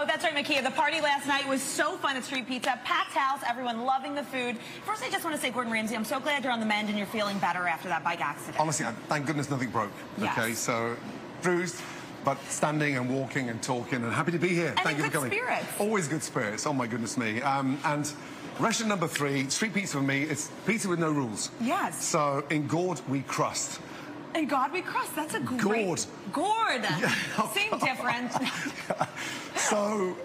Oh, that's right, Makia. The party last night was so fun at Street Pizza. Packed house, everyone loving the food. First, I just want to say, Gordon Ramsay, I'm so glad you're on the mend and you're feeling better after that bike accident. Honestly, thank goodness nothing broke. Yes. Okay, so bruised, but standing and walking and talking and happy to be here. And Thank you for good coming. spirits. Always good spirits. Oh my goodness me. Um, and restaurant number three, street pizza for me, it's pizza with no rules. Yes. So in gourd we crust. In God we crust. That's a great... Gourd. Gourd. Oh, Same difference. So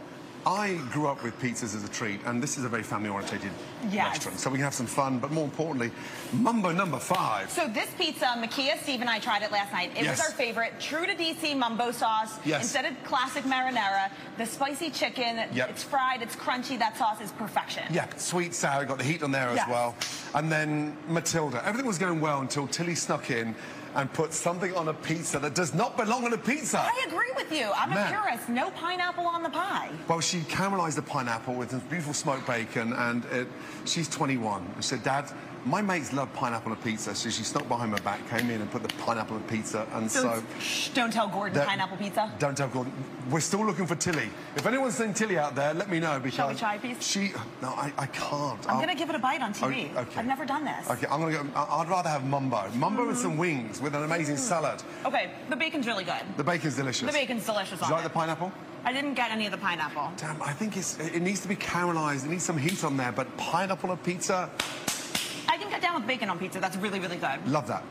I grew up with pizzas as a treat, and this is a very family-oriented Yes. restaurant. So we can have some fun, but more importantly, Mumbo number five. So this pizza, Makia, Steve, and I tried it last night. It Yes. was our favorite. True to DC mumbo sauce. Yes. Instead of classic marinara, the spicy chicken. Yep. It's fried. It's crunchy. That sauce is perfection. Yeah, sweet, sour, got the heat on there as well. And then Matilda. Everything was going well until Tilly snuck in and put something on a pizza that does not belong on a pizza. I agree with you. I'm Man. a purist. No pineapple on the pie. Well, she caramelized the pineapple with this beautiful smoked bacon, and it, she's 21. She said, Dad, my mates love pineapple on pizza, so she snuck behind my back, came in and put the pineapple on pizza, and So, so... shh, don't tell Gordon that- pineapple pizza. Don't tell Gordon. We're still looking for Tilly. If anyone's seen Tilly out there, let me know because Shall we try a piece? She no, I, I can't. I'm I'll- gonna give it a bite on TV. Oh, okay. I've never done this. Okay, I'm gonna go. I'd rather have mumbo. Mumbo with Mm. some wings with an amazing salad. Okay, the bacon's really good. The bacon's delicious. The bacon's delicious Do you like it. the pineapple? I didn't get any of the pineapple. Damn, I think it's, it needs to be caramelized. It needs some heat on there. But pineapple on pizza, can get down with bacon on pizza. That's really, really good. love that.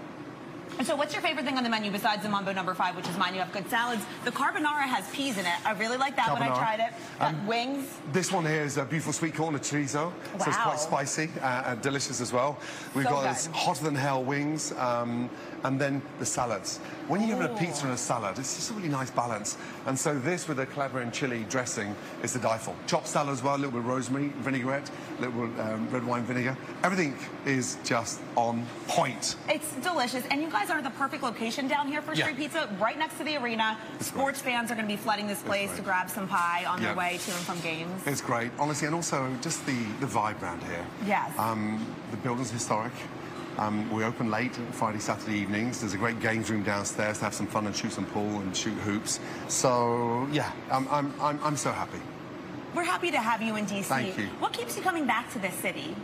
And so what's your favorite thing on the menu besides the Mumbo number five, which is mine? You have good salads. The carbonara has peas in it. I really like that when I tried it. Um, wings. This one here is a beautiful sweet corn, a chorizo. So it's quite spicy uh, and delicious as well. We've So got good. this hotter than hell wings, um, and then the salads. When you have a pizza and a salad, it's just a really nice balance. And so this with a clever and chili dressing is the die for. Chopped salad as well, a little bit of rosemary, vinaigrette, a little bit um, red wine vinegar. Everything is just on point. It's delicious. And you guys are the perfect location down here for Yeah. street pizza, right next to the arena. It's Sports great. fans are going to be flooding this place to grab some pie on their way to and from games. It's great, honestly, and also just the, the vibe around here. Yes. Um, the building's historic. Um, we open late Friday, Saturday evenings. There's a great games room downstairs to have some fun and shoot some pool and shoot hoops. So, yeah, I'm, I'm, I'm, I'm so happy. We're happy to have you in DC. Thank you. What keeps you coming back to this city?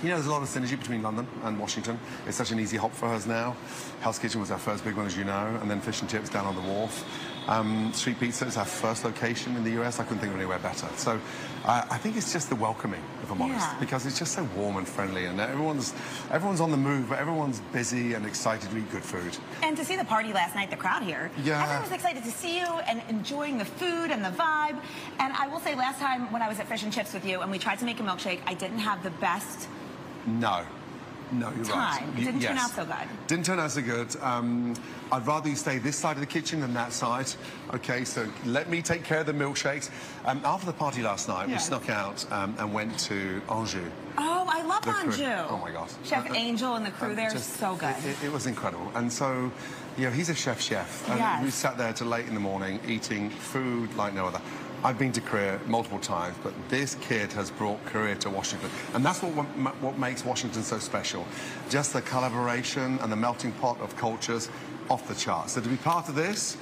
You know, there's a lot of synergy between London and Washington. It's such an easy hop for us now. Hell's Kitchen was our first big one, as you know, and then Fish and Chips down on the wharf. Um, Street Pizza is our first location in the US. I couldn't think of anywhere better. So uh, I think it's just the welcoming, if I'm honest, Yeah. because it's just so warm and friendly, and everyone's everyone's on the move, but everyone's busy and excited to eat good food. And to see the party last night, the crowd here. Yeah. Everyone was excited to see you and enjoying the food and the vibe. And I will say, last time when I was at Fish and Chips with you and we tried to make a milkshake, I didn't have the best No. No, you're right. time. It didn't turn out so good. Didn't turn out so good. Um, I'd rather you stay this side of the kitchen than that side. Okay, so let me take care of the milkshakes. Um, after the party last night, we snuck out um, and went to Anju. Oh, I love. Anju. Oh my God. Chef Uh, uh, Angel and the crew Um, there, just- so good. It, it was incredible. And so, you know, he's a chef chef. And Yes. we sat there till late in the morning eating food like no other. I've been to Korea multiple times, but this kid has brought Korea to Washington. And that's what, what, makes Washington so special. Just the collaboration and the melting pot of cultures off the charts. So to be part of this,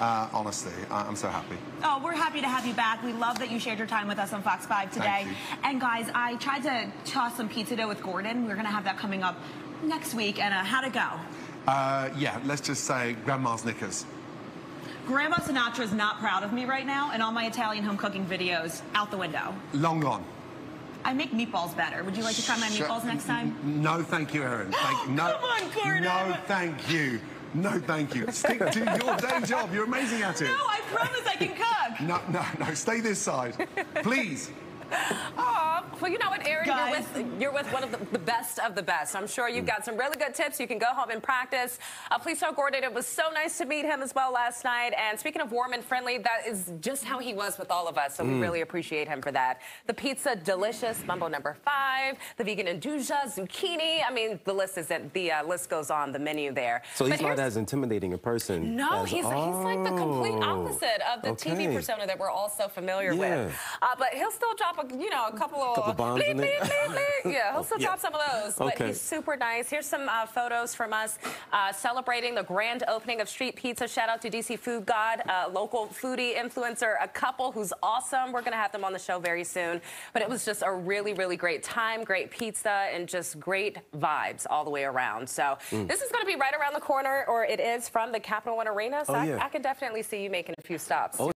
uh, honestly, I'm so happy. Oh, we're happy to have you back. We love that you shared your time with us on Fox 5 today. And guys, I tried to toss some pizza dough with Gordon. We're going to have that coming up next week. And uh, how'd it go? Uh, yeah, let's just say grandma's knickers. Grandma Sinatra's not proud of me right now, and all my Italian home cooking videos out the window. Long gone. I make meatballs better. Would you like to try my meatballs next time? No, thank you, Erin. Thank, no, Come on, Gordon. No, thank you. No, thank you. Stick to your day job. You're amazing at it. No, I promise I can cook. No, no, no. Stay this side, please. Aw, oh, well, you know what, Erin? You're with, you're with one of the, the best of the best. I'm sure you've got some really good tips. You can go home and practice. Uh, please tell Gordon it was so nice to meet him as well last night. And speaking of warm and friendly, that is just how he was with all of us. So we really appreciate him for that. The pizza, delicious. Mumbo number five. The vegan 'nduja, zucchini. I mean, the list isn't, the uh, list goes on, the menu there. So he's not as intimidating a person. no, as- he's, he's like the complete Oh, opposite of the TV persona that we're all so familiar Yeah. with. Uh, but he'll still drop, a, you know, a couple of the bombs Bleep, in it? bleep, bleep, bleep. Yeah, he'll still Yeah. drop some of those. But Okay. he's super nice. Here's some uh, photos from us uh, celebrating the grand opening of Street Pizza. Shout out to DC Food God, uh, local foodie influencer, a couple who's awesome. We're going to have them on the show very soon. But it was just a really, really great time, great pizza, and just great vibes all the way around. So this is going to be right around the corner, or it is from the Capital One Arena. So Mm. Oh, I, yeah. I can definitely see you making a few stops. Oh,